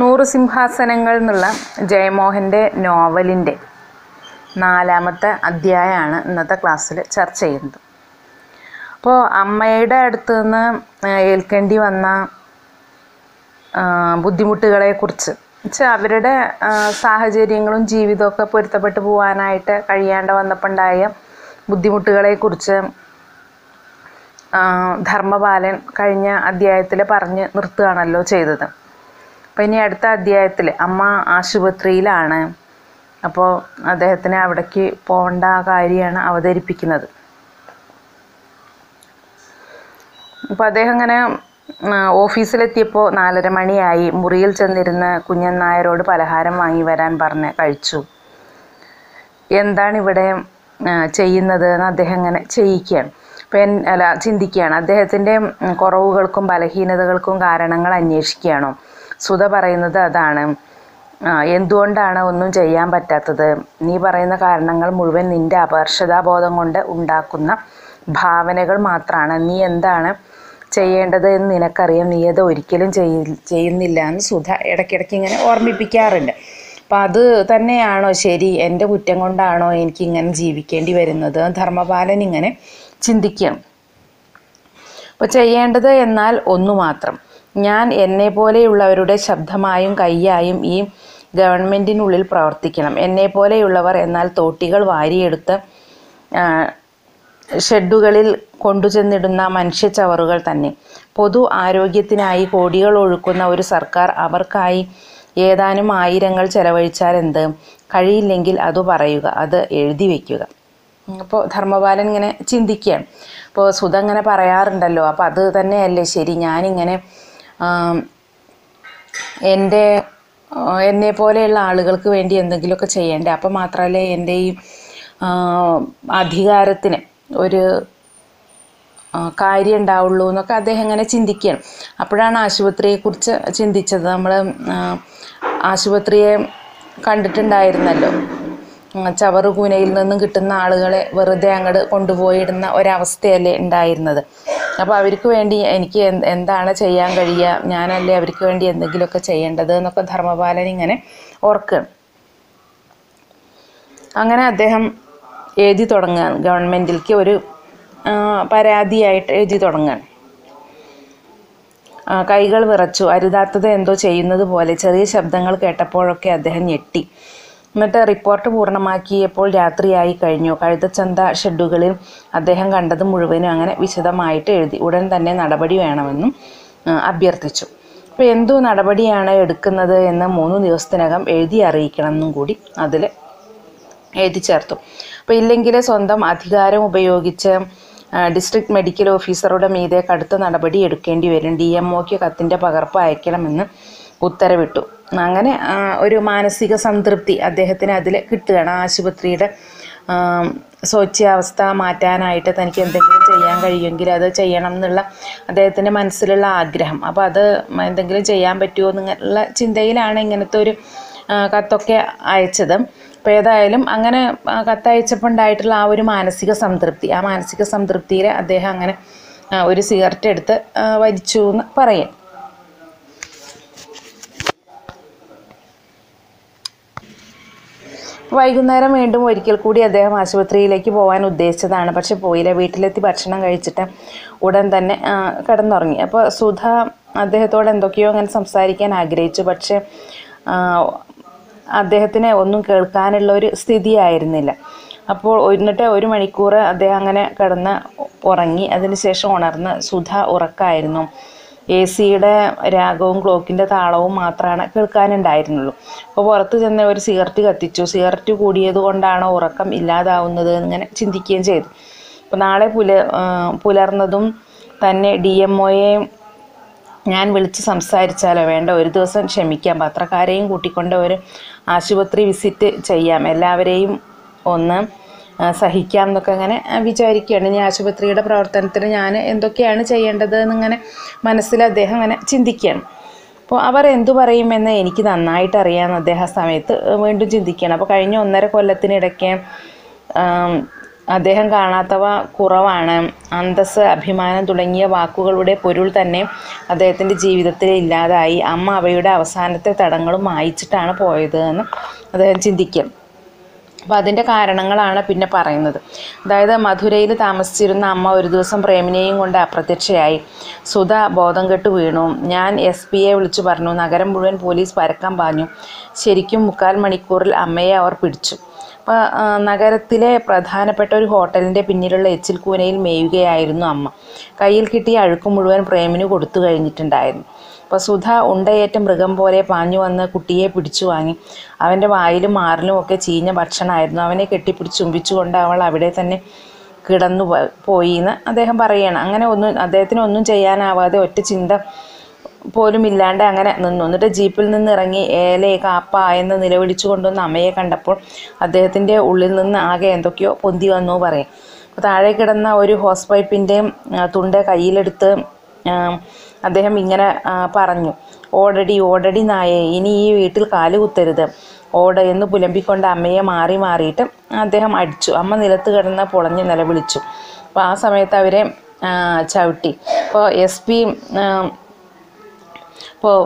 നൂറ് സിംഹാസനങ്ങൾ എന്നുള്ള ജയമോഹന്റെ നോവലിന്റെ നാലാമത്തെ അധ്യായമാണ് ഇന്നത്തെ ക്ലാസ്സിൽ ചർച്ച ചെയ്യുന്നത്. അപ്പോൾ അമ്മയുടെ അടുത്ത് നിന്ന് ഏൽക്കേണ്ടി വന്ന ബുദ്ധിമുട്ടുകളെ ബുദ്ധിമുട്ടുകളെക്കുറിച്ച് വെച്ചാൽ അവരുടെ സാഹചര്യങ്ങളും ജീവിതമൊക്കെ പൊരുത്തപ്പെട്ട് പോകാനായിട്ട് കഴിയാണ്ട് വന്നപ്പോണ്ടായ ബുദ്ധിമുട്ടുകളെക്കുറിച്ച് കുറിച്ച് ധർമ്മപാലൻ കഴിഞ്ഞ അധ്യായത്തിൽ പറഞ്ഞ് നിർത്തുകയാണല്ലോ ചെയ്തത്. അപ്പോൾ ഇനി അടുത്ത അധ്യായത്തിൽ അമ്മ ആശുപത്രിയിലാണ്. അപ്പോൾ അദ്ദേഹത്തിന് അവിടേക്ക് പോകേണ്ട കാര്യമാണ് അവതരിപ്പിക്കുന്നത്. അപ്പോൾ അദ്ദേഹം ഇങ്ങനെ ഓഫീസിലെത്തിയപ്പോൾ നാലര മണിയായി. മുറിയിൽ ചെന്നിരുന്ന് കുഞ്ഞൻ നായരോട് പലഹാരം വാങ്ങി വരാൻ പറഞ്ഞ് കഴിച്ചു. എന്താണ് ഇവിടെ ചെയ്യുന്നത്? എന്ന് അദ്ദേഹം ഇങ്ങനെ ചെയ്യിക്കുകയാണ്. പെൻ അല്ല ചിന്തിക്കുകയാണ്. അദ്ദേഹത്തിന്റെ കുറവുകൾക്കും ബലഹീനതകൾക്കും കാരണങ്ങൾ അന്വേഷിക്കുകയാണോ? സുധ പറയുന്നത് അതാണ്. എന്തുകൊണ്ടാണ് ഒന്നും ചെയ്യാൻ പറ്റാത്തത്? നീ പറയുന്ന കാരണങ്ങൾ മുഴുവൻ നിന്റെ അപർഷതാബോധം കൊണ്ട് ഉണ്ടാക്കുന്ന ഭാവനകൾ മാത്രമാണ് നീ എന്താണ് ചെയ്യേണ്ടത് എന്ന് നിനക്കറിയാം. നീ അത് ഒരിക്കലും ചെയ് ചെയ്യുന്നില്ല എന്ന് സുധ ഇടയ്ക്കിടയ്ക്ക് ഇങ്ങനെ ഓർമ്മിപ്പിക്കാറുണ്ട്. അപ്പം അത് തന്നെയാണോ ശരി? എന്റെ കുറ്റം കൊണ്ടാണോ എനിക്ക് ഇങ്ങനെ ജീവിക്കേണ്ടി വരുന്നത്? ധർമ്മപാലൻ ഇങ്ങനെ ചിന്തിക്കുകയാണ് അപ്പോൾ ചെയ്യേണ്ടത് എന്നാൽ ഒന്നു മാത്രം. ഞാൻ എന്നെ പോലെയുള്ളവരുടെ ശബ്ദമായും കയ്യായും ഈ ഗവൺമെന്റിനുള്ളിൽ പ്രവർത്തിക്കണം. എന്നെ പോലെയുള്ളവർ എന്നാൽ തോട്ടികൾ വാരിയെടുത്ത് ഷെഡുകളിൽ കൊണ്ടുചെന്നിടുന്ന മനുഷ്യച്ചവറുകൾ തന്നെ. പൊതു ആരോഗ്യത്തിനായി കോടികൾ ഒഴുക്കുന്ന ഒരു സർക്കാർ അവർക്കായി ഏതാനും ആയിരങ്ങൾ ചെലവഴിച്ചാൽ എന്ത്? കഴിയില്ലെങ്കിൽ അത് പറയുക അത് എഴുതി വയ്ക്കുക. അപ്പോൾ ധർമ്മപാലൻ ഇങ്ങനെ ചിന്തിക്കുകയാണ്. അപ്പോൾ സുധ ഇങ്ങനെ പറയാറുണ്ടല്ലോ അപ്പോൾ അത് തന്നെയല്ലേ ശരി ഞാനിങ്ങനെ എന്റെ എന്നെ പോലെയുള്ള ആളുകൾക്ക് വേണ്ടി എന്തെങ്കിലുമൊക്കെ ചെയ്യേണ്ടേ? അപ്പം മാത്രമല്ലേ എന്റെ ഈ അധികാരത്തിന് ഒരു കാര്യം ഉണ്ടാവുള്ളൂ എന്നൊക്കെ അദ്ദേഹം ഇങ്ങനെ ചിന്തിക്കുകയാണ്. അപ്പോഴാണ് ആശുപത്രിയെക്കുറിച്ച് ചിന്തിച്ചത്. നമ്മൾ ആശുപത്രിയെ കണ്ടിട്ടുണ്ടായിരുന്നല്ലോ. ചവറുകൂനയിൽ നിന്നും കിട്ടുന്ന ആളുകളെ വെറുതെ അങ്ങോട്ട് കൊണ്ടുപോയിടുന്ന ഒരവസ്ഥയല്ലേ ഉണ്ടായിരുന്നത്. അപ്പോൾ അവർക്ക് വേണ്ടി എനിക്ക് എന്താണ് ചെയ്യാൻ കഴിയുക? ഞാനല്ലേ അവർക്ക് വേണ്ടി എന്തെങ്കിലുമൊക്കെ ചെയ്യേണ്ടത് എന്നൊക്കെ ധർമ്മപാലൻ ഇങ്ങനെ ഓർക്കുകയാണ് അങ്ങനെ അദ്ദേഹം എഴുതി തുടങ്ങുകയാണ്. ഗവൺമെന്റിലേക്ക് ഒരു പരാതിയായിട്ട് എഴുതി തുടങ്ങുകയാണ്. കൈകൾ വിറച്ചു. അരുതാത്തത് എന്തോ ചെയ്യുന്നത് പോലെ ചെറിയ ശബ്ദങ്ങൾ കേട്ടപ്പോഴൊക്കെ അദ്ദേഹം ഞെട്ടി. എന്നിട്ട് റിപ്പോർട്ട് പൂർണമാക്കിയപ്പോൾ രാത്രിയായി കഴിഞ്ഞു. കഴുതച്ചന്ത ഷെഡുകളിൽ അദ്ദേഹം കണ്ടത് മുഴുവനും അങ്ങനെ വിശദമായിട്ട് എഴുതി. ഉടൻ തന്നെ നടപടി വേണമെന്നും അഭ്യർത്ഥിച്ചു. അപ്പോൾ എന്തു നടപടിയാണ് എടുക്കുന്നത് എന്ന് മൂന്ന് ദിവസത്തിനകം എഴുതി അറിയിക്കണം എന്നും കൂടി അതിൽ എഴുതി ചേർത്തു. അപ്പോൾ ഇല്ലെങ്കിൽ സ്വന്തം അധികാരം ഉപയോഗിച്ച് ഡിസ്ട്രിക്ട് മെഡിക്കൽ ഓഫീസറുടെ മീതെ കടുത്ത നടപടി എടുക്കേണ്ടി വരും. ഡി എം ഒക്ക് കത്തിന്റെ പകർപ്പ് അയക്കണമെന്ന് ഉത്തരവിട്ടു. അങ്ങനെ ഒരു മാനസിക സംതൃപ്തി അദ്ദേഹത്തിന് അതിൽ കിട്ടുകയാണ്. ആശുപത്രിയുടെ സ്വച്ഛാവസ്ഥ മാറ്റാനായിട്ട് തനിക്ക് എന്തെങ്കിലും ചെയ്യാൻ കഴിയുമെങ്കിൽ അത് ചെയ്യണം എന്നുള്ള അദ്ദേഹത്തിന്റെ മനസ്സിലുള്ള ആഗ്രഹം. അപ്പോൾ അത് എന്തെങ്കിലും ചെയ്യാൻ പറ്റുമോ എന്നുള്ള ചിന്തയിലാണ് ഇങ്ങനത്തെ ഒരു കത്തൊക്കെ അയച്ചത്. അപ്പോൾ ഏതായാലും അങ്ങനെ കത്തയച്ചപ്പോൾ ഉണ്ടായിട്ടുള്ള ആ ഒരു മാനസിക സംതൃപ്തി. ആ മാനസിക സംതൃപ്തിയിൽ അദ്ദേഹം അങ്ങനെ ഒരു സിഗരറ്റ് എടുത്ത് വലിച്ചു എന്ന് പറയാം. വൈകുന്നേരം വീണ്ടും ഒരിക്കൽ കൂടി അദ്ദേഹം ആശുപത്രിയിലേക്ക് പോകാൻ ഉദ്ദേശിച്ചതാണ്. പക്ഷെ പോയില്ല. വീട്ടിലെത്തി ഭക്ഷണം കഴിച്ചിട്ട് ഉടൻ തന്നെ കടന്നുറങ്ങി. അപ്പോൾ സുധ അദ്ദേഹത്തോട് എന്തൊക്കെയോ അങ്ങനെ സംസാരിക്കാൻ ആഗ്രഹിച്ചു. പക്ഷേ അദ്ദേഹത്തിന് ഒന്നും കേൾക്കാനുള്ള ഒരു സ്ഥിതിയായിരുന്നില്ല. അപ്പോൾ എന്നിട്ട് ഒരു മണിക്കൂർ അദ്ദേഹം അങ്ങനെ കിടന്ന് ഉറങ്ങി. അതിനുശേഷം ഉണർന്ന് സുധ ഉറക്കായിരുന്നു. എ സിയുടെ രാഗവും ക്ലോക്കിന്റെ താളവും മാത്രമാണ് കേൾക്കാനുണ്ടായിരുന്നുള്ളൂ. അപ്പോൾ പുറത്ത് ചെന്ന് ഒരു സിഗരറ്റ് കത്തിച്ചു. സിഗരറ്റ് കൂടിയത് കൊണ്ടാണ് ഉറക്കം ഇല്ലാതാവുന്നത് എന്നിങ്ങനെ ചിന്തിക്കുകയും ചെയ്തു. അപ്പോൾ നാളെ പുല പുലർന്നതും തന്നെ ഡി എം ഒയെ ഞാൻ വിളിച്ച് സംസാരിച്ചാലോ? വേണ്ട ഒരു ദിവസം ക്ഷമിക്കാം. പത്രക്കാരെയും കൂട്ടിക്കൊണ്ട് ഒരു ആശുപത്രി വിസിറ്റ് ചെയ്യാം. എല്ലാവരെയും ഒന്ന് സഹിക്കാം എന്നൊക്കെ അങ്ങനെ വിചാരിക്കുകയാണ്. ഇനി ആശുപത്രിയുടെ പ്രവർത്തനത്തിന് ഞാൻ എന്തൊക്കെയാണ് ചെയ്യേണ്ടത് എന്നിങ്ങനെ മനസ്സിൽ അദ്ദേഹം അങ്ങനെ ചിന്തിക്കുകയാണ്. അപ്പോൾ അവർ എന്തു പറയുമെന്ന് എനിക്ക് നന്നായിട്ട് അറിയാമെന്ന് അദ്ദേഹം സമയത്ത് വീണ്ടും ചിന്തിക്കുകയാണ്. അപ്പോൾ കഴിഞ്ഞ ഒന്നര കൊല്ലത്തിനിടയ്ക്ക് അദ്ദേഹം കാണാത്തവ കുറവാണ്. അന്തസ് അഭിമാനം തുടങ്ങിയ വാക്കുകളുടെ പൊരുൾ തന്നെ അദ്ദേഹത്തിന്റെ ജീവിതത്തിൽ ഇല്ലാതായി. അമ്മ അവയുടെ അവസാനത്തെ തടങ്ങളും മായിച്ചിട്ടാണ് പോയത് എന്ന് അദ്ദേഹം ചിന്തിക്കും. അപ്പോൾ അതിന്റെ കാരണങ്ങളാണ് പിന്നെ പറയുന്നത്. അതായത് മധുരയിൽ താമസിച്ചിരുന്ന അമ്മ ഒരു ദിവസം പ്രേമിനെയും കൊണ്ട് അപ്രത്യക്ഷയായി. സുധ ബോധം കെട്ട് വീണു. ഞാൻ എസ് പിയെ വിളിച്ചു പറഞ്ഞു. നഗരം മുഴുവൻ പോലീസ് പരക്കാൻ പാഞ്ഞു. ശരിക്കും മുക്കാൽ മണിക്കൂറിൽ അമ്മയെ അവർ പിടിച്ചു. അപ്പോൾ നഗരത്തിലെ പ്രധാനപ്പെട്ട ഒരു ഹോട്ടലിന്റെ പിന്നിലുള്ള എച്ചിൽ കൂനയിൽ മേയുകയായിരുന്നു അമ്മ. കയ്യിൽ കിട്ടിയ അഴുക്ക് മുഴുവൻ പ്രേമിന് കൊടുത്തു കഴിഞ്ഞിട്ടുണ്ടായിരുന്നു. അപ്പോൾ സുധ ഉണ്ടയേറ്റ മൃഗം പോലെ പാഞ്ഞു വന്ന് കുട്ടിയെ പിടിച്ചു വാങ്ങി. അവന്റെ വായിലും മാറിലും ഒക്കെ ചീഞ്ഞ ഭക്ഷണമായിരുന്നു അവനെ കെട്ടിപ്പിടിച്ച് ചുംബിച്ചുകൊണ്ട് അവൾ അവിടെ തന്നെ കിടന്നു പോയി എന്ന് അദ്ദേഹം പറയുകയാണ് അങ്ങനെ ഒന്നും അദ്ദേഹത്തിന് ഒന്നും ചെയ്യാനാവാതെ ഒറ്റ ചിന്ത പോലും ഇല്ലാണ്ട് അങ്ങനെ നിന്നു. എന്നിട്ട് ജീപ്പിൽ നിന്ന് ഇറങ്ങി ഏലേ കാപ്പ എന്ന് നിലവിളിച്ചു കൊണ്ടുവന്ന അമ്മയെ കണ്ടപ്പോൾ അദ്ദേഹത്തിന്റെ ഉള്ളിൽ നിന്ന് ആകെ എന്തൊക്കെയോ പൊന്തി വന്നു പറയാം. അപ്പോൾ താഴെ കിടന്ന ഒരു ഹോസ് പൈപ്പിന്റെ തുണ്ട് കയ്യിലെടുത്ത് അദ്ദേഹം ഇങ്ങനെ പറഞ്ഞു. ഓടടി ഓടടി നായേ ഇനി ഈ വീട്ടിൽ കാൽ കുത്തരുത്. ഓട എന്ന് പുലമ്പിക്കൊണ്ട് അമ്മയെ മാറി മാറിയിട്ട് അദ്ദേഹം അടിച്ചു. അമ്മ നിലത്ത് കിടന്ന് പൊളഞ്ഞ് നിലവിളിച്ചു. അപ്പോൾ ആ സമയത്ത് അവരെ ചവിട്ടി. അപ്പോൾ എസ് പി അപ്പോൾ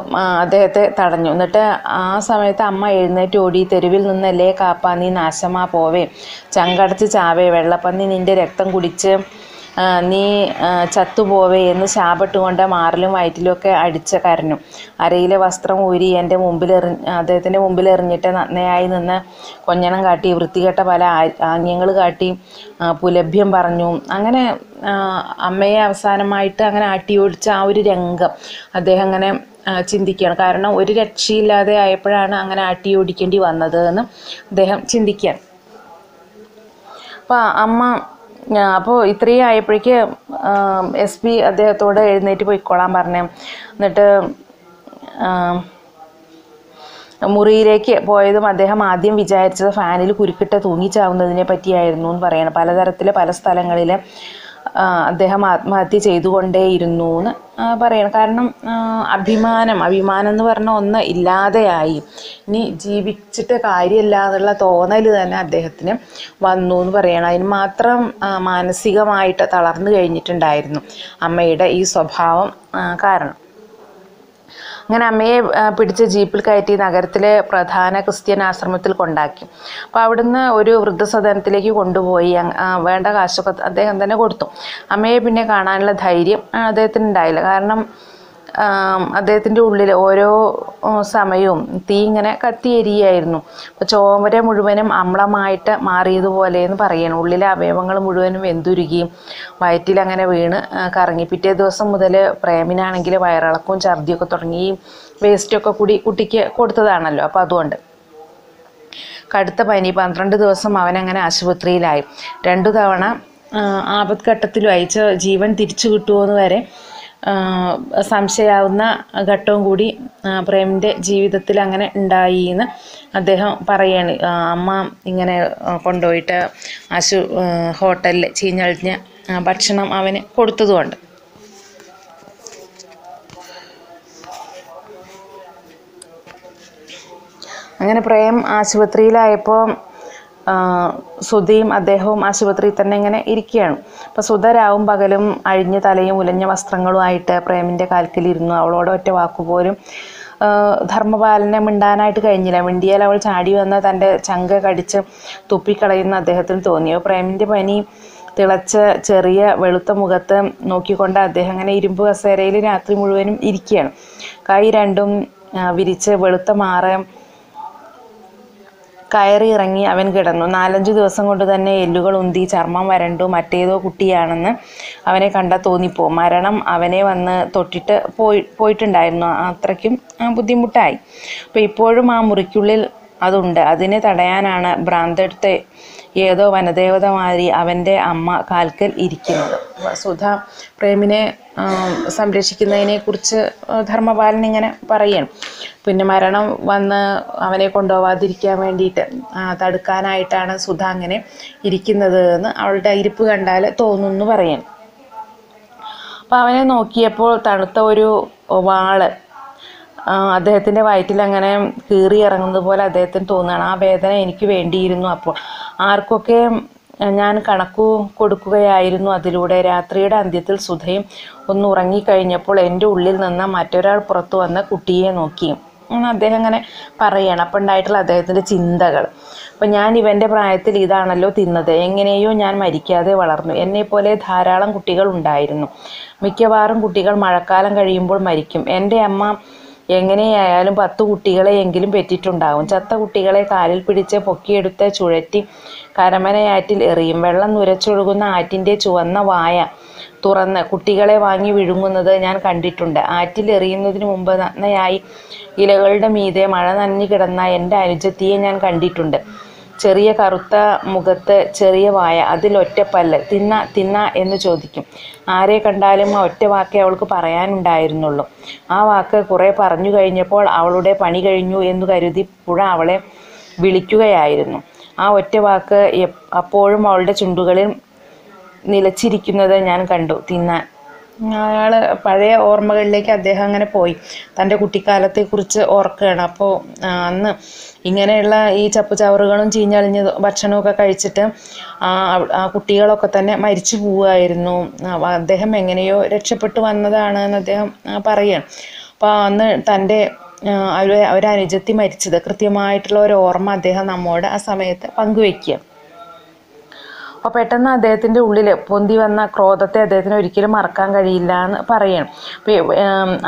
അദ്ദേഹത്തെ തടഞ്ഞു. എന്നിട്ട് ആ സമയത്ത് അമ്മ എഴുന്നേറ്റ് ഓടി തെരുവിൽ നിന്നല്ലേ കാപ്പ നീ നാശമാ പോവേ. ചങ്കടച്ച് ചാവേ വെള്ളപ്പന്നി നിന്റെ രക്തം കുടിച്ച് നീ ചത്തുപോവേ എന്ന് ശാപട്ടുകൊണ്ട് മാറിലും വയറ്റിലും ഒക്കെ അടിച്ച കരഞ്ഞു. അരയിലെ വസ്ത്രം ഊരി എന്റെ മുമ്പിൽ എറി അദ്ദേഹത്തിന്റെ മുമ്പിൽ എറിഞ്ഞിട്ട് നഗ്നയായി നിന്ന് കൊഞ്ഞണം കാട്ടി വൃത്തികെട്ട പല ആംഗ്യങ്ങൾ കാട്ടി പുലഭ്യം പറഞ്ഞു. അങ്ങനെ അമ്മയെ അവസാനമായിട്ട് അങ്ങനെ ആട്ടി ഓടിച്ച ആ ഒരു രംഗം അദ്ദേഹം അങ്ങനെ ചിന്തിക്കുകയാണ്. കാരണം ഒരു രക്ഷയില്ലാതെ ആയപ്പോഴാണ് അങ്ങനെ ആട്ടി ഓടിക്കേണ്ടി വന്നത് എന്ന് അദ്ദേഹം ചിന്തിക്കുകയാണ്. അപ്പോൾ അമ്മ അപ്പോൾ ഇത്രയും ആയപ്പോഴേക്ക് എസ് പി അദ്ദേഹത്തോട് എഴുന്നേറ്റ് പോയിക്കോളാൻ പറഞ്ഞു. എന്നിട്ട് മുറിയിലേക്ക് പോയതും അദ്ദേഹം ആദ്യം വിചാരിച്ചത് ഫാനിൽ കുരുക്കിട്ട് തൂങ്ങിച്ചാവുന്നതിനെ പറ്റിയായിരുന്നു എന്ന് പറയണം. പലതരത്തിൽ പല സ്ഥലങ്ങളിൽ അദ്ദേഹം ആത്മഹത്യ ചെയ്തുകൊണ്ടേയിരുന്നു എന്ന് പറയണം. കാരണം അഭിമാനം അഭിമാനം എന്ന് പറഞ്ഞ ഒന്ന് ഇല്ലാതെയായി. ഇനി ജീവിച്ചിട്ട് കാര്യമില്ല എന്നുള്ള തോന്നൽ തന്നെ അദ്ദേഹത്തിന് വന്നു എന്ന് പറയണം. അതിന് മാത്രം മാനസികമായിട്ട് തളർന്നു കഴിഞ്ഞിട്ടുണ്ടായിരുന്നു അമ്മയുടെ ഈ സ്വഭാവം കാരണം. അങ്ങനെ അമ്മയെ പിടിച്ച് ജീപ്പിൽ കയറ്റി നഗരത്തിലെ പ്രധാന ക്രിസ്ത്യൻ ആശ്രമത്തിൽ കൊണ്ടാക്കി. അപ്പോൾ അവിടുന്ന് ഒരു വൃദ്ധസദനത്തിലേക്ക് കൊണ്ടുപോയി. വേണ്ട കാശൊക്കെ അദ്ദേഹം തന്നെ കൊടുത്തു. അമ്മയെ പിന്നെ കാണാനുള്ള ധൈര്യം അദ്ദേഹത്തിന് ഉണ്ടായില്ല കാരണം അദ്ദേഹത്തിന്റെ ഉള്ളിൽ ഓരോ സമയവും തീ ഇങ്ങനെ കത്തിയെരിയായിരുന്നു. അപ്പോൾ ചോമര മുഴുവനും അമ്ലമായിട്ട് മാറിയതുപോലെ എന്ന് പറയണം. ഉള്ളിലെ അവയവങ്ങൾ മുഴുവനും വെന്തുരുകയും വയറ്റിൽ അങ്ങനെ വീണ് കറങ്ങി. പിറ്റേ ദിവസം മുതൽ പ്രേമിനാണെങ്കിൽ വയറിളക്കവും ഛർദിയൊക്കെ തുടങ്ങി വേസ്റ്റൊക്കെ കൂടി കുട്ടിക്ക് കൊടുത്തതാണല്ലോ. അപ്പോൾ അതുകൊണ്ട് കടുത്ത പനി. പന്ത്രണ്ട് ദിവസം അവനങ്ങനെ ആശുപത്രിയിലായി. രണ്ടു തവണ ആപത്ഘട്ടത്തിൽ അയച്ച ജീവൻ തിരിച്ചു കിട്ടുമോ എന്ന് വരെ സംശയാവുന്ന ഘട്ടവും കൂടി പ്രേമിന്റെ ജീവിതത്തിൽ അങ്ങനെ ഉണ്ടായി എന്ന് അദ്ദേഹം പറയാണ്. അമ്മ ഇങ്ങനെ കൊണ്ടുപോയിട്ട് ആശു ഹോട്ടലിൽ ചീഞ്ഞളിഞ്ഞ ഭക്ഷണം അവന് കൊടുത്തതുകൊണ്ട്. അങ്ങനെ പ്രേം ആശുപത്രിയിലായപ്പോൾ സുധയും അദ്ദേഹവും ആശുപത്രിയിൽ തന്നെ ഇങ്ങനെ ഇരിക്കുകയാണ്. അപ്പോൾ സുധ രാവും പകലും അഴിഞ്ഞ തലയും ഉലഞ്ഞ വസ്ത്രങ്ങളുമായിട്ട് പ്രേമിന്റെ കാൽക്കലിരുന്നു. അവളോട് ഒറ്റ വാക്കുപോലും ധർമ്മപാലനെ മിണ്ടാനായിട്ട് കഴിഞ്ഞില്ല. മിണ്ടിയാൽ അവൾ ചാടി വന്ന് തന്റെ ചങ്ക കടിച്ച് തുപ്പിക്കളയുന്ന അദ്ദേഹത്തിന് തോന്നി. പ്രേമിന്റെ പനി തിളച്ച ചെറിയ വെളുത്ത മുഖത്ത് നോക്കിക്കൊണ്ട് അദ്ദേഹം അങ്ങനെ ഇരുമ്പ് കസേരയിൽ രാത്രി മുഴുവനും ഇരിക്കുകയാണ്. കൈ രണ്ടും വിരിച്ച് വെളുത്ത മാറ് കയറി ഇറങ്ങി അവൻ കിടന്നു. നാലഞ്ച് ദിവസം കൊണ്ട് തന്നെ എല്ലുകൾ ഉന്തി ചർമ്മം വരണ്ടു. മറ്റേതോ കുട്ടിയാണെന്ന് അവനെ കണ്ടാൽ തോന്നിപ്പോ. മരണം അവനെ വന്ന് തൊട്ടിട്ട് പോയി പോയിട്ടുണ്ടായിരുന്നു. അത്രയ്ക്കും ബുദ്ധിമുട്ടായി. അപ്പോൾ ഇപ്പോഴും ആ മുറിക്കുള്ളിൽ അതുണ്ട്. അതിനെ തടയാനാണ് ഭ്രാന്തെടുത്ത ഏതോ വനദേവതമാരി അവന്റെ അമ്മ കാൽക്കൽ ഇരിക്കുന്നത്. സുധ പ്രേമിനെ സംരക്ഷിക്കുന്നതിനെ സംരക്ഷിക്കുന്നതിനെക്കുറിച്ച് ധർമ്മപാലൻ ഇങ്ങനെ പറയണം. പിന്നെ മരണം വന്ന് അവനെ കൊണ്ടുപോവാതിരിക്കാൻ വേണ്ടിയിട്ട് തടുക്കാനായിട്ടാണ് സുധ അങ്ങനെ ഇരിക്കുന്നത് എന്ന് അവളുടെ ഇരിപ്പ് കണ്ടാൽ തോന്നുന്നു പറയണം. അപ്പോൾ അവനെ നോക്കിയപ്പോൾ തണുത്ത ഒരു വാൾ അദ്ദേഹത്തിന്റെ വയറ്റിൽ അങ്ങനെ കീറി ഇറങ്ങുന്നത് പോലെ അദ്ദേഹത്തിന് തോന്നുകയാണ്. ആ വേദന എനിക്ക് വേണ്ടിയിരുന്നു അപ്പോൾ. ആർക്കൊക്കെ ഞാൻ കണക്കു കൊടുക്കുകയായിരുന്നു അതിലൂടെ. രാത്രിയുടെ അന്ത്യത്തിൽ സുധയും ഒന്ന് ഉറങ്ങിക്കഴിഞ്ഞപ്പോൾ എന്റെ ഉള്ളിൽ നിന്ന് മറ്റൊരാൾ പുറത്തു വന്ന കുട്ടിയെ നോക്കി. അദ്ദേഹം അങ്ങനെ പറയുകയാണ് അപ്പം ഉണ്ടായിട്ടുള്ള അദ്ദേഹത്തിന്റെ ചിന്തകൾ. അപ്പം ഞാൻ ഇവന്റെ പ്രായത്തിൽ ഇതാണല്ലോ തിന്നത്. എങ്ങനെയോ ഞാൻ മരിക്കാതെ വളർന്നു. എന്നെപ്പോലെ ധാരാളം കുട്ടികൾ ഉണ്ടായിരുന്നു. മിക്കവാറും കുട്ടികൾ മഴക്കാലം കഴിയുമ്പോൾ മരിക്കും. എന്റെ അമ്മ എങ്ങനെയായാലും പത്ത് കുട്ടികളെയെങ്കിലും പെറ്റിട്ടുണ്ടാകും ചത്ത കുട്ടികളെ കാലിൽ പിടിച്ച് പൊക്കിയെടുത്ത് ചുഴറ്റി കരമനയാറ്റിൽ എറിയും. വെള്ളം നുരച്ചൊഴുകുന്ന ആറ്റിന്റെ ചുവന്ന വായ തുറന്ന് കുട്ടികളെ വാങ്ങി വിഴുങ്ങുന്നത് ഞാൻ കണ്ടിട്ടുണ്ട്. ആറ്റിൽ എറിയുന്നതിന് മുമ്പ് നന്നയായി ഇലകളുടെ മീതെ മഴ നനഞ്ഞു കിടന്ന എന്റെ അനുജത്തിയെ ഞാൻ കണ്ടിട്ടുണ്ട്. ചെറിയ കറുത്ത മുഖത്ത് ചെറിയ വായ അതിൽ പല്ല് തിന്ന തിന്ന എന്ന് ചോദിക്കും. ആരെ കണ്ടാലും ആ ഒറ്റ വാക്കേ അവൾക്ക് പറയാനുണ്ടായിരുന്നുള്ളൂ. ആ വാക്ക് കുറേ പറഞ്ഞു കഴിഞ്ഞപ്പോൾ അവളുടെ പണി കഴിഞ്ഞു എന്ന് കരുതി പുഴ അവളെ വിളിക്കുകയായിരുന്നു. ആ ഒറ്റ വാക്ക് അപ്പോഴും അവളുടെ ചുണ്ടുകളിൽ നിലച്ചിരിക്കുന്നത് ഞാൻ കണ്ടു. തിന്നാൻ അയാൾ പഴയ ഓർമ്മകളിലേക്ക് അദ്ദേഹം അങ്ങനെ പോയി. തന്റെ കുട്ടിക്കാലത്തെക്കുറിച്ച് ഓർക്കുകയാണ്. അപ്പോൾ അന്ന് ഇങ്ങനെയുള്ള ഈ ചപ്പുചവറുകളും ചീഞ്ഞളിഞ്ഞ ഭക്ഷണമൊക്കെ കഴിച്ചിട്ട് ആ കുട്ടികളൊക്കെ തന്നെ മരിച്ചു പോവുമായിരുന്നു അദ്ദേഹം എങ്ങനെയോ രക്ഷപ്പെട്ടു വന്നതാണ് എന്ന് അദ്ദേഹം പറയുകയാണ്. അപ്പോൾ അന്ന് തന്റെ ഒരു അനുജത്തി മരിച്ചത് കൃത്യമായിട്ടുള്ള ഒരു ഓർമ്മ അദ്ദേഹം നമ്മോട് ആ സമയത്ത് പങ്കുവെക്കുക അപ്പോൾ പെട്ടെന്ന് അദ്ദേഹത്തിന്റെ ഉള്ളിൽ പൊന്തി വന്ന ക്രോധത്തെ അദ്ദേഹത്തിന് ഒരിക്കലും മറക്കാൻ കഴിയില്ല എന്ന് പറയണം.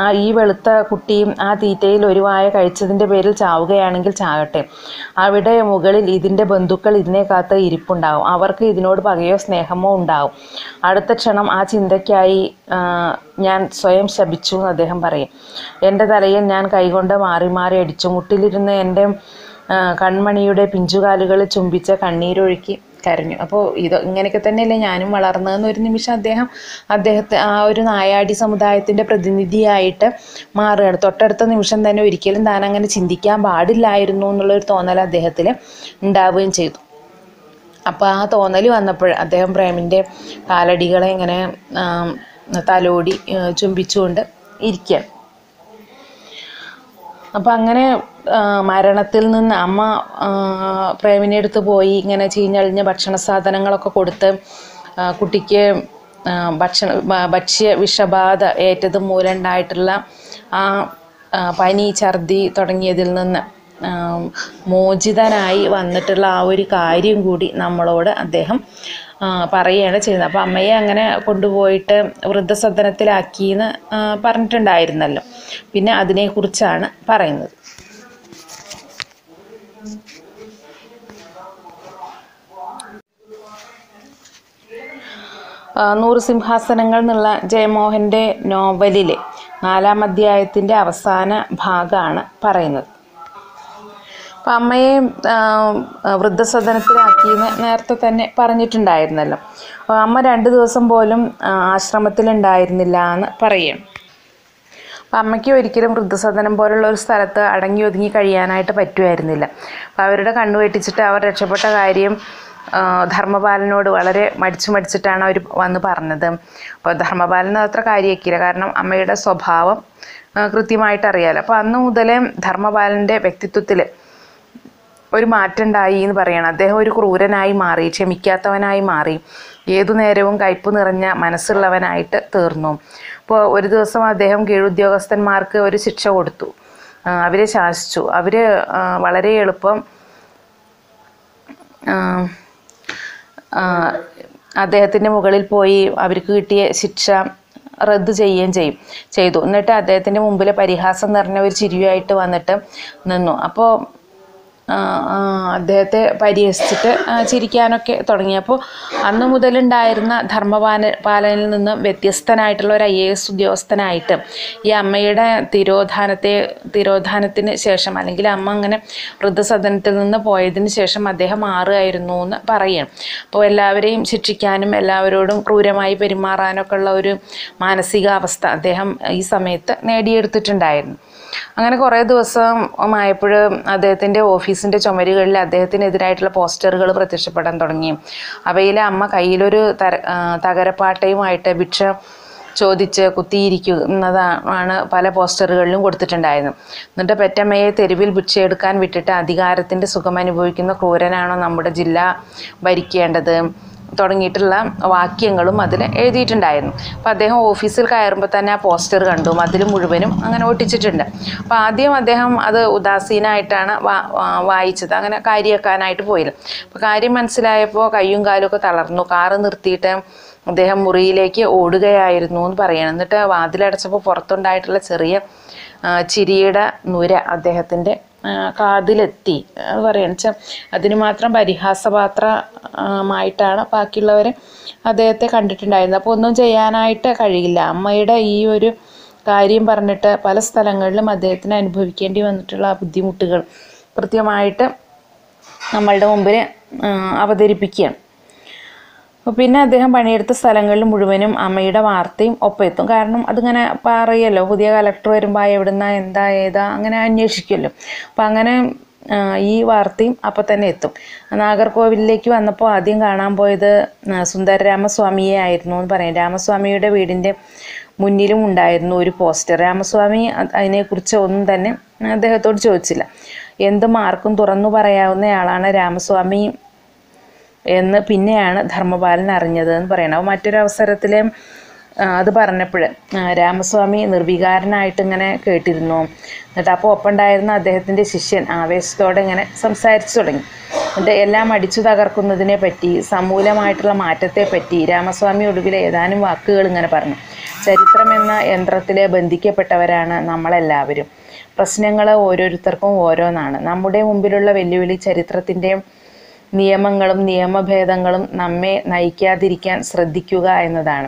ആ ഈ വെളുത്ത കുട്ടിയും ആ തീറ്റയിൽ ഒരു വായ കഴിച്ചതിന്റെ പേരിൽ ചാവുകയാണെങ്കിൽ ചാകട്ടെ. അവിടെ മുകളിൽ ഇതിന്റെ ബന്ധുക്കൾ ഇതിനെ കാത്ത് ഇരിപ്പുണ്ടാവും. അവർക്ക് ഇതിനോട് പകയോ സ്നേഹമോ ഉണ്ടാവും. അടുത്ത ക്ഷണം ആ ചിന്തയ്ക്കായി ഞാൻ സ്വയം ശപിച്ചു എന്ന് അദ്ദേഹം പറയും. എന്റെ തലയിൽ ഞാൻ കൈകൊണ്ട് മാറി മാറി അടിച്ചു. മുട്ടിലിരുന്ന് എന്റെ കൺമണിയുടെ പിഞ്ചുകാലുകൾ ചുംബിച്ച കണ്ണീരൊഴുക്കി കരഞ്ഞു. അപ്പോൾ ഇത് ഇങ്ങനെയൊക്കെ തന്നെയല്ലേ ഞാനും വളർന്നതെന്ന് ഒരു നിമിഷം അദ്ദേഹം അദ്ദേഹത്തെ ആ ഒരു നായാടി സമുദായത്തിന്റെ പ്രതിനിധിയായിട്ട് മാറുകയാണ്. തൊട്ടടുത്ത നിമിഷം തന്നെ ഒരിക്കലും താൻ അങ്ങനെ ചിന്തിക്കാൻ പാടില്ലായിരുന്നു എന്നുള്ളൊരു തോന്നൽ അദ്ദേഹത്തിൽ ഉണ്ടാവുകയും ചെയ്തു. അപ്പോൾ ആ തോന്നൽ വന്നപ്പോൾ അദ്ദേഹം പ്രേമിന്റെ കാലടികളെ ഇങ്ങനെ തലോടി ചുംബിച്ചുകൊണ്ട് ഇരിക്കുകയാണ്. അപ്പം അങ്ങനെ മരണത്തിൽ നിന്ന് അമ്മ പ്രേമിനെ അടുത്ത് പോയി ഇങ്ങനെ ചീഞ്ഞളിഞ്ഞ ഭക്ഷണ സാധനങ്ങളൊക്കെ കൊടുത്ത് കുട്ടിക്ക് ഭക്ഷണ ഭക്ഷ്യ വിഷബാധ ഏറ്റത് മൂലം ഉണ്ടായിട്ടുള്ള ആ പനി ഛർദി തുടങ്ങിയതിൽ നിന്ന് മോചിതനായി വന്നിട്ടുള്ള ആ ഒരു കാര്യം കൂടി നമ്മളോട് അദ്ദേഹം പറയുകയാണ് ചെയ്യുന്നത്. അപ്പോൾ അമ്മയെ അങ്ങനെ കൊണ്ടുപോയിട്ട് വൃദ്ധസദനത്തിലാക്കിയെന്ന് എന്ന് പറഞ്ഞിട്ടുണ്ടായിരുന്നല്ലോ. പിന്നെ അതിനെക്കുറിച്ചാണ് പറയുന്നത്. നൂറ് സിംഹാസനങ്ങൾ എന്നുള്ള ജയമോഹന്റെ നോവലിലെ നാലാം അധ്യായത്തിന്റെ അവസാന ഭാഗമാണ് പറയുന്നത്. അപ്പം അമ്മയെ വൃദ്ധസദനത്തിലാക്കി നേരത്തെ തന്നെ പറഞ്ഞിട്ടുണ്ടായിരുന്നല്ലോ. അപ്പോൾ അമ്മ രണ്ട് ദിവസം പോലും ആശ്രമത്തിലുണ്ടായിരുന്നില്ല എന്ന് പറയും. അപ്പം അമ്മയ്ക്ക് ഒരിക്കലും വൃദ്ധസദനം പോലുള്ള ഒരു സ്ഥലത്ത് അടങ്ങി ഒതുങ്ങി കഴിയാനായിട്ട് പറ്റുമായിരുന്നില്ല. അപ്പോൾ അവരുടെ കണ്ണു വെട്ടിച്ചിട്ട് അവർ രക്ഷപ്പെട്ട കാര്യം ധർമ്മപാലനോട് വളരെ മടിച്ചു മടിച്ചിട്ടാണ് അവർ വന്ന് പറഞ്ഞത്. അപ്പോൾ ധർമ്മപാലൻ അത്ര കാര്യമാക്കിയില്ല. കാരണം അമ്മയുടെ സ്വഭാവം കൃത്യമായിട്ട് അറിയാലോ അപ്പോൾ അന്ന് മുതലേ ധർമ്മപാലന്റെ വ്യക്തിത്വത്തിൽ ഒരു മാറ്റം ഉണ്ടായി എന്ന് പറയണം. അദ്ദേഹം ഒരു ക്രൂരനായി മാറി ക്ഷമിക്കാത്തവനായി മാറി. ഏതു നേരവും കയ്പ് നിറഞ്ഞ മനസ്സുള്ളവനായിട്ട് തീർന്നു. അപ്പോൾ ഒരു ദിവസം അദ്ദേഹം കീഴുദ്യോഗസ്ഥന്മാർക്ക് ഒരു ശിക്ഷ കൊടുത്തു. അവരെ ശാസിച്ചു. അവർ വളരെ എളുപ്പം അദ്ദേഹത്തിന്റെ മുകളിൽ പോയി അവർക്ക് കിട്ടിയ ശിക്ഷ റദ്ദ് ചെയ്യുകയും ചെയ്യും ചെയ്തു. എന്നിട്ട് അദ്ദേഹത്തിന്റെ മുമ്പിൽ പരിഹാസം നിറഞ്ഞ ഒരു ചിരിയായിട്ട് വന്നിട്ട് നിന്നു. അപ്പോൾ അദ്ദേഹത്തെ പരിഹസിച്ചിട്ട് ചിരിക്കാനൊക്കെ തുടങ്ങിയപ്പോൾ അന്ന് മുതലുണ്ടായിരുന്ന ധർമ്മപാല പാലനിൽ നിന്ന് വ്യത്യസ്തനായിട്ടുള്ള ഒരു ഐ എ എസ് ഉദ്യോഗസ്ഥനായിട്ട് ഈ അമ്മയുടെ തിരോധാനത്തെ തിരോധാനത്തിന് ശേഷം അല്ലെങ്കിൽ അമ്മ അങ്ങനെ വൃദ്ധസദനത്തിൽ നിന്ന് പോയതിന് ശേഷം അദ്ദേഹം മാറുകയായിരുന്നു എന്ന് പറയണം അപ്പോൾ എല്ലാവരെയും ശിക്ഷിക്കാനും എല്ലാവരോടും ക്രൂരമായി പെരുമാറാനൊക്കെ ഉള്ള ഒരു മാനസികാവസ്ഥ അദ്ദേഹം ഈ സമയത്ത് നേടിയെടുത്തിട്ടുണ്ടായിരുന്നു. അങ്ങനെ കുറേ ദിവസം ആയപ്പോഴ് അദ്ദേഹത്തിന്റെ ഓഫീസിന്റെ ചുമരുകളിൽ അദ്ദേഹത്തിനെതിരായിട്ടുള്ള പോസ്റ്ററുകൾ പ്രത്യക്ഷപ്പെടാൻ തുടങ്ങി. അവയിൽ അമ്മ കയ്യിലൊരു തര തകരപ്പാട്ടയുമായിട്ട് ഭിക്ഷ ചോദിച്ച് കുത്തിയിരിക്കുന്നതാണ് പല പോസ്റ്ററുകളിലും കൊടുത്തിട്ടുണ്ടായിരുന്നു എന്നിട്ട് പെറ്റമ്മയെ തെരുവിൽ ഭിക്ഷയെടുക്കാൻ വിട്ടിട്ട് അധികാരത്തിന്റെ സുഖം അനുഭവിക്കുന്ന ക്രൂരനാണോ നമ്മുടെ ജില്ല ഭരിക്കേണ്ടത്? തുടങ്ങിയിട്ടുള്ള വാക്യങ്ങളും അതിൽ എഴുതിയിട്ടുണ്ടായിരുന്നു. അപ്പോൾ അദ്ദേഹം ഓഫീസിൽ കയറുമ്പോൾ തന്നെ ആ പോസ്റ്റർ കണ്ടു അതിൽ മുഴുവനും അങ്ങനെ ഒട്ടിച്ചിട്ടുണ്ട്. അപ്പോൾ ആദ്യം അദ്ദേഹം അത് ഉദാസീനായിട്ടാണ് വായിച്ചത്. അങ്ങനെ കാര്യമാക്കാനായിട്ട് പോയില്ല. അപ്പോൾ കാര്യം മനസ്സിലായപ്പോൾ കയ്യും കാലും ഒക്കെ തളർന്നു. കാറ് നിർത്തിയിട്ട് അദ്ദേഹം മുറിയിലേക്ക് ഓടുകയായിരുന്നു എന്ന് പറയണം. എന്നിട്ട് വാതിലടച്ചപ്പോൾ പുറത്തുണ്ടായിട്ടുള്ള ചെറിയ ചിരിയുടെ നുര അദ്ദേഹത്തിന്റെ കാതിലെത്തി. അത് പറയുന്നത് വെച്ചാൽ അതിന് മാത്രം പരിഹാസപാത്രമായിട്ടാണ് ബാക്കിയുള്ളവർ അദ്ദേഹത്തെ കണ്ടിട്ടുണ്ടായിരുന്നത്. അപ്പോൾ ഒന്നും ചെയ്യാനായിട്ട് കഴിയില്ല. അമ്മയുടെ ഈ ഒരു കാര്യം പറഞ്ഞിട്ട് പല സ്ഥലങ്ങളിലും അദ്ദേഹത്തിന് അനുഭവിക്കേണ്ടി വന്നിട്ടുള്ള ബുദ്ധിമുട്ടുകൾ കൃത്യമായിട്ട് നമ്മളുടെ മുമ്പിൽ അവതരിപ്പിക്കുകയാണ്. അപ്പോൾ പിന്നെ അദ്ദേഹം പണിയെടുത്ത സ്ഥലങ്ങളിൽ മുഴുവനും അമ്മയുടെ വാർത്തയും ഒപ്പം എത്തും. കാരണം അതിങ്ങനെ പറയല്ലോ പുതിയ കലക്ടർ വരുമ്പോൾ എവിടുന്ന എന്താ ഏതാ അങ്ങനെ അന്വേഷിക്കുമല്ലോ. അപ്പോൾ അങ്ങനെ ഈ വാർത്തയും അപ്പം തന്നെ എത്തും. നാഗർകോവിലിലേക്ക് വന്നപ്പോൾ ആദ്യം കാണാൻ പോയത് സുന്ദരരാമസ്വാമിയെ സുന്ദര രാമസ്വാമിയെ ആയിരുന്നു എന്ന് പറയാം. രാമസ്വാമിയുടെ വീടിന്റെ മുന്നിലും ഉണ്ടായിരുന്നു ഒരു പോസ്റ്റർ. രാമസ്വാമി അതിനെക്കുറിച്ച് ഒന്നും തന്നെ അദ്ദേഹത്തോട് ചോദിച്ചില്ല. എന്തും മാർക്കും തുറന്നു പറയാവുന്നയാളാണ് രാമസ്വാമി എന്ന് പിന്നെയാണ് ധർമ്മപാലൻ അറിഞ്ഞത് എന്ന് പറയണം അപ്പോൾ മറ്റൊരു അവസരത്തിൽ അത് പറഞ്ഞപ്പോൾ രാമസ്വാമി നിർവികാരനായിട്ട് ഇങ്ങനെ കേട്ടിരുന്നു. എന്നിട്ട് അപ്പോൾ ഒപ്പമുണ്ടായിരുന്ന അദ്ദേഹത്തിന്റെ ശിഷ്യൻ ആവേശത്തോടെ ഇങ്ങനെ സംസാരിച്ചു തുടങ്ങി. എന്നിട്ട് എല്ലാം അടിച്ചു തകർക്കുന്നതിനെ പറ്റി സമൂലമായിട്ടുള്ള മാറ്റത്തെപ്പറ്റി രാമസ്വാമി ഒടുവിൽ ഏതാനും വാക്കുകൾ ഇങ്ങനെ പറഞ്ഞു. ചരിത്രം എന്ന യന്ത്രത്തിൽ ബന്ധിക്കപ്പെട്ടവരാണ് നമ്മളെല്ലാവരും. പ്രശ്നങ്ങൾ ഓരോരുത്തർക്കും ഓരോന്നാണ്. നമ്മുടെ മുമ്പിലുള്ള വെല്ലുവിളി ചരിത്രത്തിന്റെയും നിയമങ്ങളും നിയമഭേദങ്ങളും നമ്മെ നയിക്കാതിരിക്കാൻ ശ്രദ്ധിക്കുക എന്നതാണ്.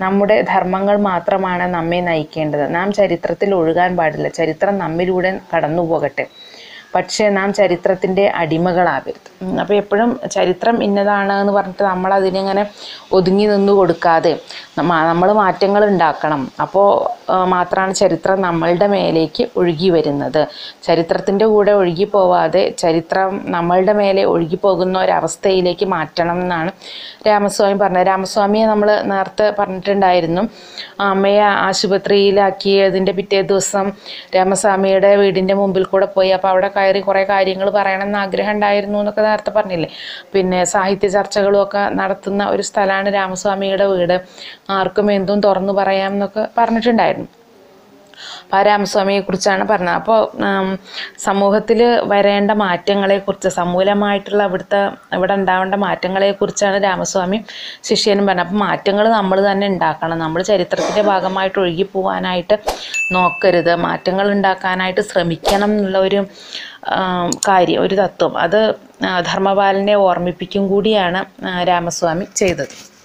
നമ്മുടെ ധർമ്മങ്ങൾ മാത്രമാണ് നമ്മെ നയിക്കേണ്ടത്. നാം ചരിത്രത്തിൽ ഒഴുകാൻ പാടില്ല. ചരിത്രം നമ്മിലൂടെ കടന്നു പോകട്ടെ പക്ഷേ നാം ചരിത്രത്തിന്റെ അടിമകളാവരുത്. അപ്പോൾ എപ്പോഴും ചരിത്രം ഇന്നതാണ് എന്ന് പറഞ്ഞിട്ട് നമ്മൾ അതിനിങ്ങനെ ഒതുങ്ങി നിന്ന് കൊടുക്കാതെ നമ്മൾ മാറ്റങ്ങൾ ഉണ്ടാക്കണം. അപ്പോൾ മാത്രമാണ് ചരിത്രം നമ്മളുടെ മേലേക്ക് ഒഴുകി വരുന്നത്. ചരിത്രത്തിന്റെ കൂടെ ഒഴുകി പോവാതെ ചരിത്രം നമ്മളുടെ മേലെ ഒഴുകി പോകുന്ന ഒരവസ്ഥയിലേക്ക് മാറ്റണം എന്നാണ് രാമസ്വാമി പറഞ്ഞത്. രാമസ്വാമിയെ നമ്മൾ നേരത്തെ പറഞ്ഞിട്ടുണ്ടായിരുന്നു. അമ്മയെ ആശുപത്രിയിലാക്കിയതിന്റെ പിറ്റേ ദിവസം രാമസ്വാമിയുടെ വീടിന്റെ മുമ്പിൽ കൂടെ പോയി. അപ്പോൾ അവിടെ കയറി കുറേ കാര്യങ്ങൾ പറയണം എന്ന് ആഗ്രഹം ഉണ്ടായിരുന്നു എന്നൊക്കെ നേരത്തെ പറഞ്ഞില്ലേ? പിന്നെ സാഹിത്യ ചർച്ചകളും ഒക്കെ നടത്തുന്ന ഒരു സ്ഥലമാണ് രാമസ്വാമിയുടെ വീട്. ആർക്കും എന്തും തുറന്നു പറയാം എന്നൊക്കെ പറഞ്ഞിട്ടുണ്ടായിരുന്നു. അപ്പോൾ ആ രാമസ്വാമിയെക്കുറിച്ചാണ് പറഞ്ഞത്. അപ്പോൾ സമൂഹത്തിൽ വരേണ്ട മാറ്റങ്ങളെക്കുറിച്ച് സമൂലമായിട്ടുള്ള ഇവിടുത്തെ ഇവിടെ ഉണ്ടാവേണ്ട മാറ്റങ്ങളെക്കുറിച്ചാണ് രാമസ്വാമി ശിഷ്യനും പറഞ്ഞത്. അപ്പോൾ മാറ്റങ്ങൾ നമ്മൾ തന്നെ ഉണ്ടാക്കണം. നമ്മൾ ചരിത്രത്തിന്റെ ഭാഗമായിട്ട് ഒഴുകി പോകാനായിട്ട് നോക്കരുത്. മാറ്റങ്ങൾ ഉണ്ടാക്കാനായിട്ട് ശ്രമിക്കണം എന്നുള്ള ഒരു കാര്യം ഒരു തത്വം. അത് ധർമ്മപാലനെ ഓർമ്മിപ്പിക്കും കൂടിയാണ് രാമസ്വാമി ചെയ്തത്.